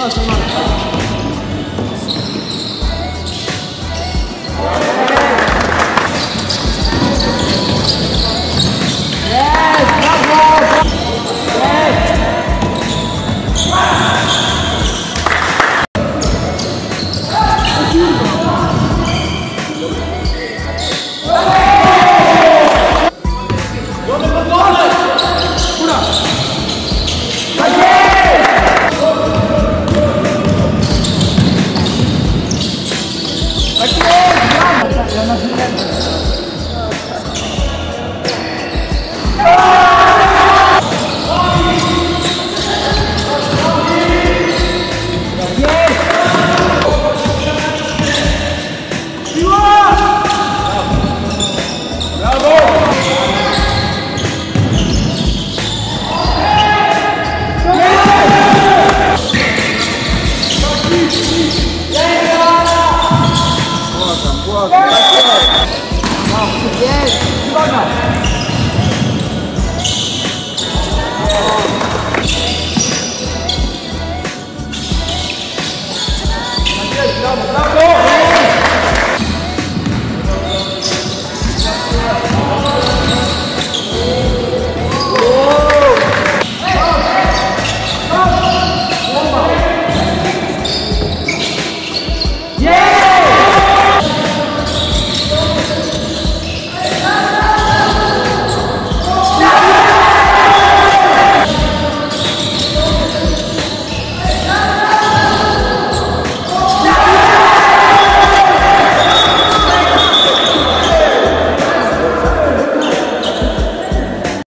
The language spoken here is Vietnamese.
Nós vamos Oh! 老公